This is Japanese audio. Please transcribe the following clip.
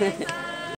フフフ。